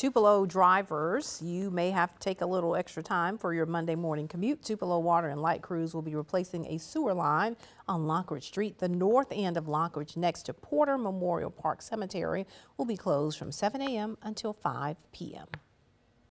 Tupelo drivers, you may have to take a little extra time for your Monday morning commute. Tupelo Water and Light crews will be replacing a sewer line on Lockridge Street. The north end of Lockridge next to Porter Memorial Park Cemetery will be closed from 7 a.m. until 5 p.m.